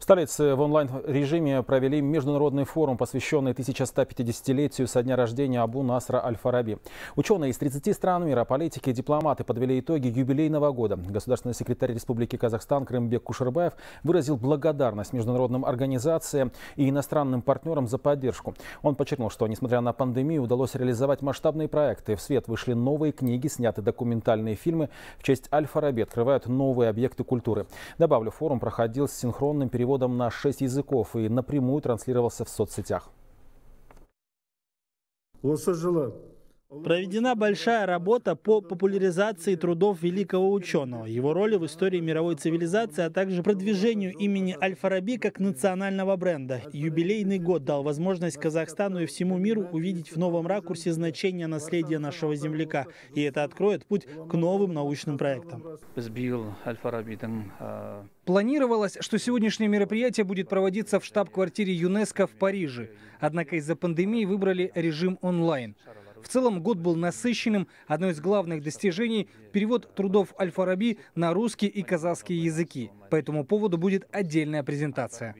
В столице в онлайн-режиме провели международный форум, посвященный 1150-летию со дня рождения Абу Насра Аль-Фараби. Ученые из 30 стран мира, политики и дипломаты подвели итоги юбилейного года. Государственный секретарь Республики Казахстан Крымбек Кушербаев выразил благодарность международным организациям и иностранным партнерам за поддержку. Он подчеркнул, что, несмотря на пандемию, удалось реализовать масштабные проекты. В свет вышли новые книги, сняты документальные фильмы. В честь Аль-Фараби открывают новые объекты культуры. Добавлю, форум проходил с синхронным переводом переводом на 6 языков и напрямую транслировался в соцсетях. Проведена большая работа по популяризации трудов великого ученого, его роли в истории мировой цивилизации, а также продвижению имени Аль-Фараби как национального бренда. Юбилейный год дал возможность Казахстану и всему миру увидеть в новом ракурсе значение наследия нашего земляка. И это откроет путь к новым научным проектам. Планировалось, что сегодняшнее мероприятие будет проводиться в штаб-квартире ЮНЕСКО в Париже. Однако из-за пандемии выбрали режим онлайн. В целом год был насыщенным. Одно из главных достижений – перевод трудов Аль-Фараби на русский и казахский языки. По этому поводу будет отдельная презентация.